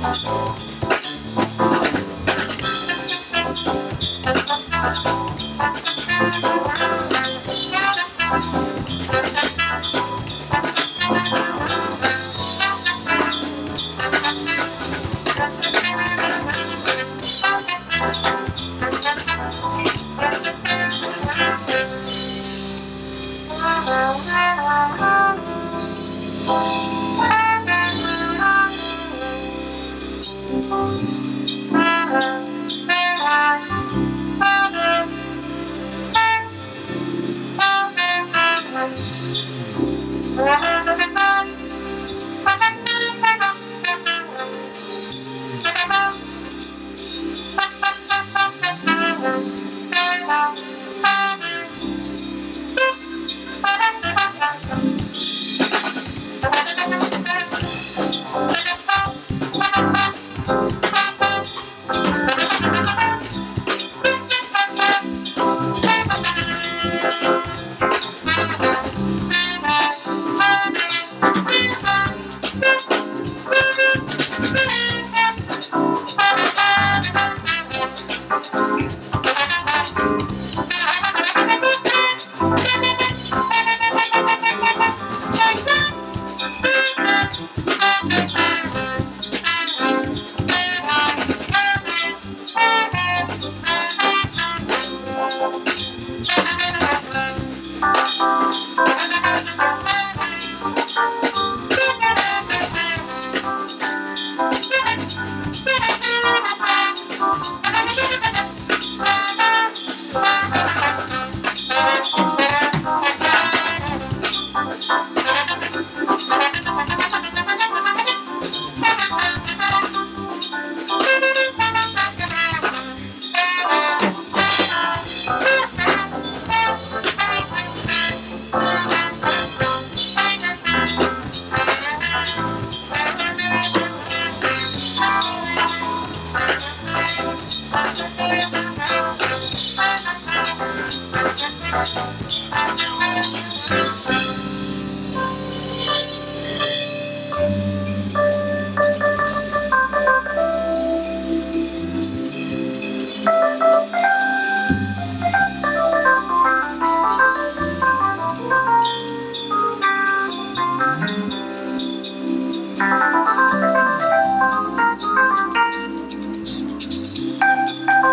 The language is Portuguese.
Música